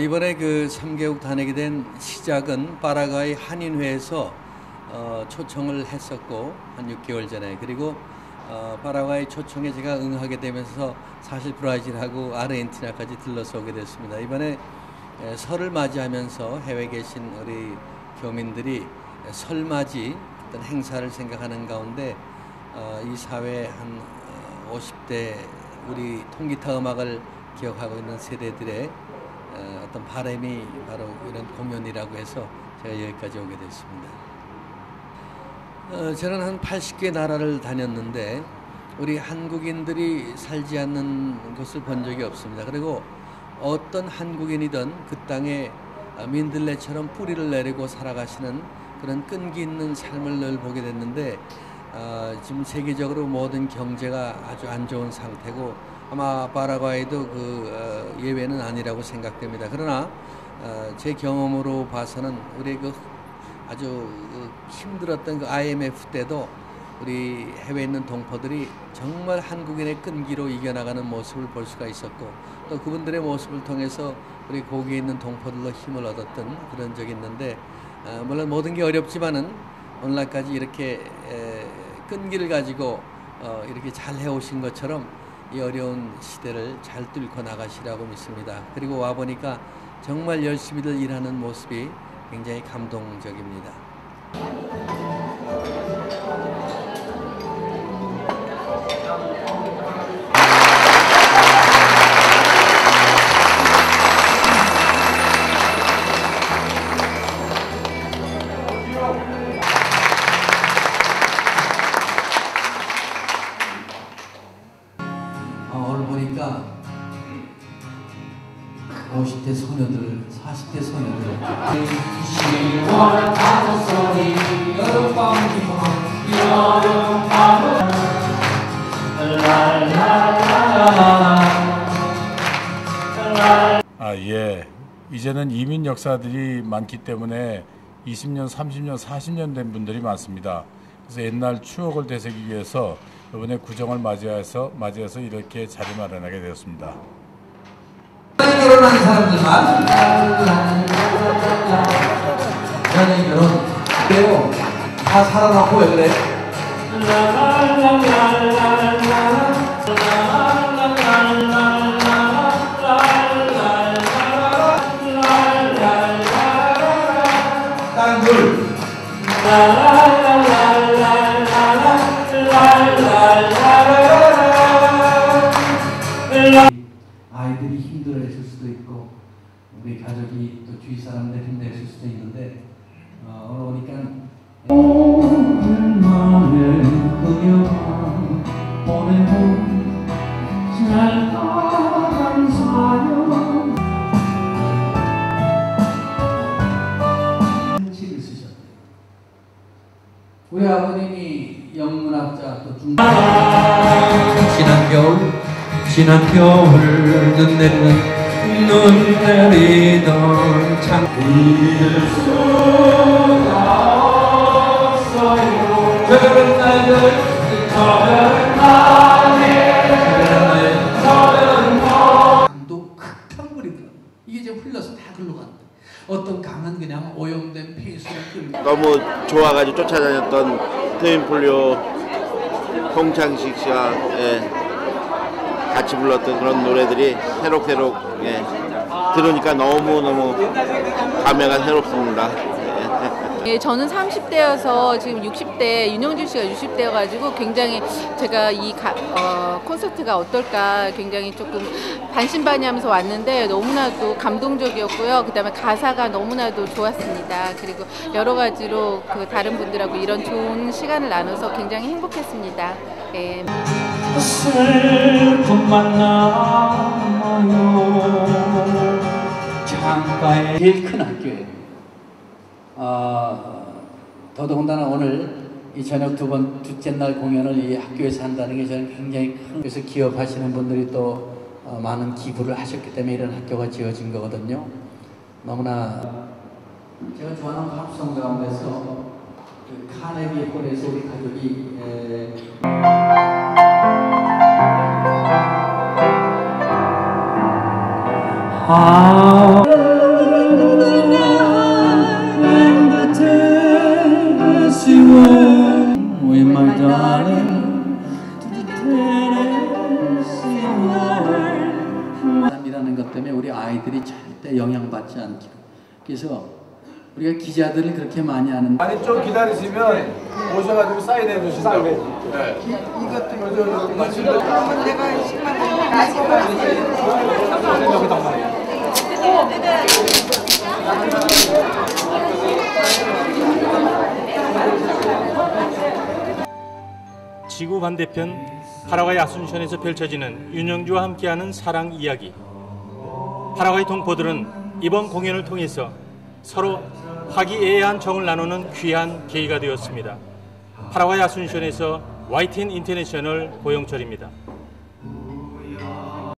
이번에 그 3개국 단핵이 된 시작은 파라과이 한인회에서 어, 초청을 했었고 한 6개월 전에 그리고 어, 파라과이 초청에 제가 응하게 되면서 사실 브라질하고 아르헨티나까지 들러서 오게 됐습니다. 이번에 에, 설을 맞이하면서 해외 계신 우리 교민들이 설 맞이 어떤 행사를 생각하는 가운데 어, 이 사회 한 어, 50대 우리 통기타 음악을 기억하고 있는 세대들의 어, 어떤 바람이 바로 이런 공연이라고 해서 제가 여기까지 오게 됐습니다. 어, 저는 한 80개 나라를 다녔는데 우리 한국인들이 살지 않는 곳을 본 적이 없습니다. 그리고 어떤 한국인이든 그 땅에 민들레처럼 뿌리를 내리고 살아가시는 그런 끈기 있는 삶을 늘 보게 됐는데 어, 지금 세계적으로 모든 경제가 아주 안 좋은 상태고 아마 파라과이도 그 어, 예외는 아니라고 생각됩니다. 그러나 어, 제 경험으로 봐서는 우리 그 아주 그 힘들었던 그 IMF 때도 우리 해외에 있는 동포들이 정말 한국인의 끈기로 이겨나가는 모습을 볼 수가 있었고 또 그분들의 모습을 통해서 우리 거기에 있는 동포들로 힘을 얻었던 그런 적이 있는데 어, 물론 모든 게 어렵지만은 오늘날까지 이렇게 에, 끈기를 가지고 어, 이렇게 잘 해오신 것처럼 이 어려운 시대를 잘 뚫고 나가시라고 믿습니다. 그리고 와 보니까 정말 열심히들 일하는 모습이 굉장히 감동적입니다. 50대 소녀들, 40대 소녀들. 10월 다섯 소리 여름밤 기분 여름 밤은 아, 예. 이제는 이민 역사들이 많기 때문에 20년, 30년, 40년 된 분들이 많습니다. 그래서 옛날 추억을 되새기기 위해서 이번에 구정을 맞이해서 맞이해서 이렇게 자리 마련하게 되었습니다. 사람들만 결혼 그리고 다 살아남고 왜 그래? 땅굴 아이들이 힘들어했을 수도 있고 우리 가족이 또 주위 사람들 힘들었을 수도 있는데 어, 오늘 보니까 오랜만에 그녀와 보내본 잘 사연 편지를 쓰셨대요. 우리 아버님이 영문학자 또 중. 지난 겨울 지난 겨울 눈 내리는 눈 내리던 참 잊을 수가 없어요 저런 날들 저런 날에 저런 날 강도 극탕물이더라. 이게 지금 흘러서 다 글로 간다. 어떤 강은 그냥 오염된 폐수를 끌고 너무 좋아가지고 쫓아다녔던 트윈폴리오 홍창식 씨와 예, 같이 불렀던 그런 노래들이 새록새록 예, 들으니까 너무너무 감회가 새롭습니다. 예. 예, 저는 30대여서 지금 60대, 윤영준 씨가 60대여가지고 굉장히 제가 이 가- 어, 콘서트가 어떨까 굉장히 조금 반신반의하면서 왔는데 너무나도 감동적이었고요. 그 다음에 가사가 너무나도 좋았습니다. 그리고 여러 가지로 그 다른 분들하고 이런 좋은 시간을 나눠서 굉장히 행복했습니다. 예. 슬픔만 남아요 창가에 제일 큰 학교예요. 아, 더더군다나 오늘 이 저녁 두 번 둘째 날 공연을 이 학교에서 한다는 게 저는 굉장히 큰 그래서 기업하시는 분들이 또 어, 많은 기부를 하셨기 때문에 이런 학교가 지어진 거거든요. 너무나 제가 좋아하는 팝송 가운데서 그 카네기 홀에서 우리 가족이 에, 아. 아. 그래서 우리가 기자들을 그렇게 많이 하는 아니 좀 기다리시면 오셔가지고 사인해 주시라고. 지구 반대편 파라과이 아순션에서 펼쳐지는 윤영주와 함께하는 사랑 이야기. 파라과이 동포들은 이번 공연을 통해서 서로 화기애애한 정을 나누는 귀한 계기가 되었습니다. 파라과이 아순션에서 YTN 인터내셔널 고영철입니다.